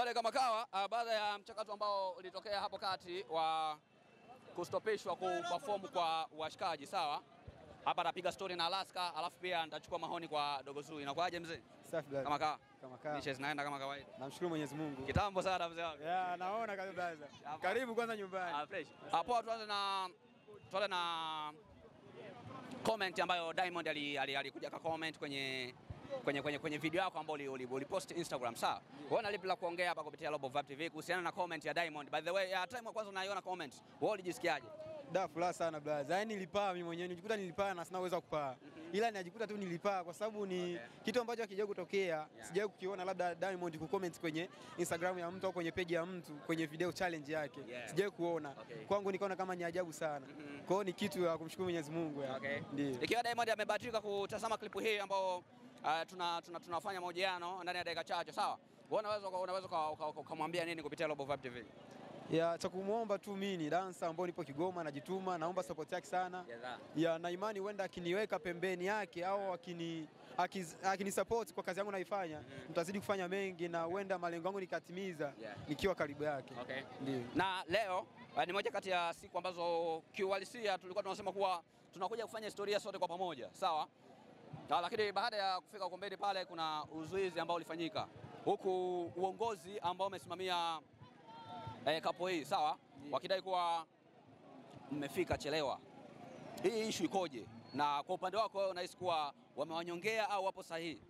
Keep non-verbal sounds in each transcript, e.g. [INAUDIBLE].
Habari kama kawa, uh, baada ya mchakato ambao ulitokea hapo kati wa kustopishwa kuperform kwa washikaji sawa. Hapa napiga story na Alaska, alafu pia nitachukua mahoni kwa Dogo Zuu. Inakuaje mzee? Safi brother. Kama kawa. Kama kawa. Zinaenda kama kawaida. Namshukuru Mwenyezi Mungu. Kitambo sana mzee wangu. Yeah, naona kabisa brother. Karibu kwanza nyumbani. Ah, fresh. Hapo tuanze na tuanze na comment ambayo Diamond alikuja ali, ali, ali ka comment kwenye kwenye, kwenye, kwenye video yako ambayo uli, uli post Instagram sawa. Wewe una lipi la kuongea hapa kupitia Lobo Vibe TV kuhusiana na comment ya Diamond? By the way, ya time ya kwanza unaiona comment. Wewe ulijisikiaje? Da, furaha sana brother. Yaani nilipaa mimi mwenyewe, nijikuta nilipaa na sina uwezo wa kupaa. Ila najikuta tu nilipaa kwa sababu ni Okay. kitu ambacho hakijawahi kutokea. Sijawahi kukiona labda Diamond kucomment kwenye Instagram ya mtu au kwenye page ya mtu kwenye video challenge yake. Yeah. Sijawahi kuona. Okay. Kwangu nikaona kama ni ajabu sana. Kwa hiyo ni kitu ya kumshukuru Mwenyezi Mungu. ya. Okay. Ndio. Ikiwa Diamond amebahatika kutazama klipu hii ambao uh, tuna, tuna, tunafanya mahojiano ndani ya dakika chache sawa. Unaweza unaweza uka- uka- uka- ukamwambia nini kupitia Global Vibe TV? Ya cha kumwomba tu mimi ni dansa ambao nipo Kigoma najituma, naomba support yake sana. ya na imani huenda akiniweka pembeni yake au akini akiz- akinisupport kwa kazi yangu naifanya, mtazidi kufanya mengi na huenda malengo yangu nikatimiza Yeah. nikiwa karibu yake. Okay. Na leo uh, ni moja kati ya siku ambazo kiuhalisia tulikuwa tunasema kuwa tunakuja kufanya historia sote kwa pamoja, sawa? Na, lakini baada ya kufika Ukombeni pale kuna uzuizi ambao ulifanyika huku uongozi ambao umesimamia eh, kapo hii sawa, wakidai kuwa mmefika chelewa. Hii ishu ikoje? Na kwa upande wako wewe unahisi kuwa wamewanyongea au wapo sahihi?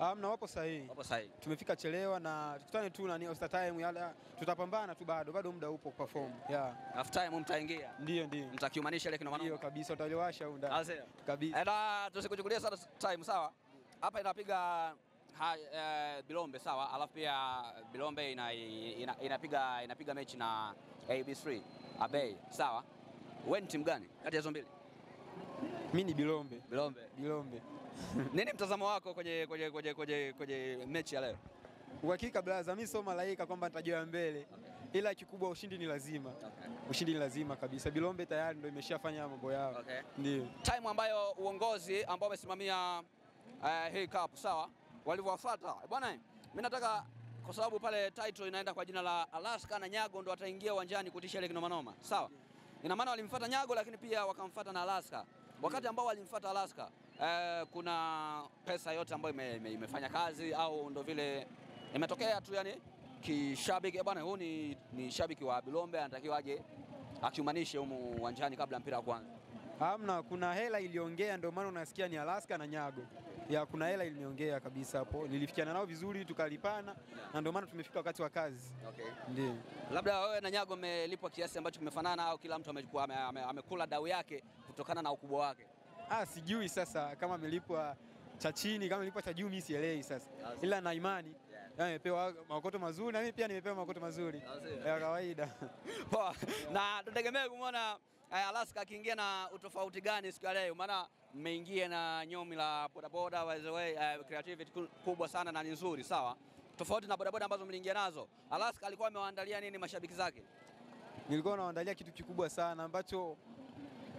Amna, wapo sahihi. Wapo sahihi. Tumefika chelewa na tukutane tu nani after time, yala tutapambana tu, bado bado muda upo kuperform Yeah. After time mtaingia, Ndio, ndio. mtakiumanisha ile kinoma Ndio kabisa, utaliwasha huko unda sio? kabisa. Eda, tusikuchukulia sana time sawa. Hapa inapiga ha, eh, Bilombe sawa, alafu pia Bilombe ina, ina, inapiga inapiga mechi na AB3 Abei sawa. Wewe ni timu gani kati ya hizo mbili? Mimi ni Bilombe. Bilombe. Bilombe. [LAUGHS] Nini mtazamo wako kwenye, kwenye, kwenye, kwenye, kwenye mechi ya leo? Uhakika blaza, mimi sio malaika kwamba nitajua mbele, okay. ila kikubwa ushindi ni lazima. okay. Ushindi ni lazima kabisa. Bilombe tayari ndio imeshafanya mambo yao. Okay. Ndio. Time ambayo uongozi ambao umesimamia uh, hii cup sawa, walivyowafuata bwana, mimi nataka kwa sababu pale title inaenda kwa jina la Alaska na Nyago ndo wataingia uwanjani kutisha ile kinomanoma sawa. Ina maana walimfuata Nyago lakini pia wakamfuata na Alaska. Wakati ambao walimfuata Alaska eh, kuna pesa yote ambayo ime, ime, imefanya kazi au ndo vile imetokea tu yani kishabiki eh, bwana, huyu ni, ni shabiki wa Bilombe anatakiwa aje akiumanishe humu uwanjani kabla mpira wa kwanza. Hamna, kuna hela iliongea, ndio maana unasikia ni Alaska na Nyago. Ya, kuna hela iliniongea kabisa hapo, nilifikiana nao vizuri tukalipana, na ndio maana tumefika wakati wa kazi. Okay. Ndio. Labda wewe na Nyago mmelipwa kiasi ambacho kimefanana au kila mtu amechukua ame- ame- amekula dau yake kutokana na ukubwa wake? Ah, sijui sasa kama amelipwa cha chini, kama amelipwa cha juu, mimi sielewi sasa, Au ila na imani Yeah. Nimepewa makoto mazuri na mimi pia nimepewa makoto mazuri ya kawaida. [LAUGHS] Poa. Na tutegemee kumwona eh, Alaska akiingia na utofauti gani siku ya leo? Maana mmeingia na nyomi la bodaboda, by the way, eh, creativity kubwa sana na ni nzuri, sawa. Tofauti na bodaboda ambazo mliingia nazo, Alaska alikuwa amewaandalia nini mashabiki zake? Nilikuwa naandalia kitu kikubwa sana ambacho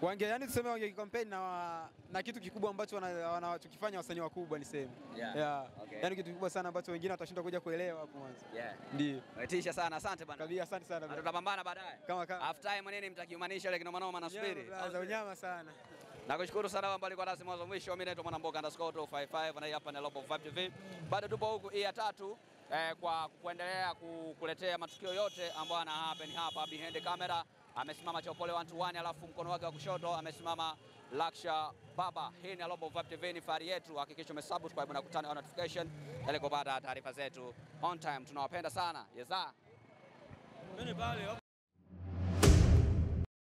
wange yani tuseme wange kikampeni na, na kitu kikubwa ambacho wana- wanachokifanya wasanii wakubwa niseme. Yeah. Yeah. Okay. Yani kitu kikubwa sana ambacho wengine watashinda kuja kuelewa hapo mwanzo. Yeah. Ndio. Umetisha sana, asante bana. Kabisa, asante sana. bana tutapambana baadaye. Kama kama. Half time nini mtakiumanisha ile kinomanoma na Unyama, subiri. brother, unyama sana. Nakushukuru sana ambao ulikuwa nasi mwanzo mwisho. Mimi naitwa Mwanamboka underscore 255 na hii hapa ni Lobo Vibe TV. Bado tupo huku hii ya tatu eh, kwa kuendelea kukuletea matukio yote ambayo yana happen hapa behind the camera. Amesimama Chopole 121 alafu mkono wake wa kushoto amesimama Laksha Baba. Hii ni Global Vibe TV, ni fahari yetu. Hakikisha umesubscribe na kutana na notification ili kupata taarifa zetu on time. Tunawapenda sana. Yeza. Mimi pale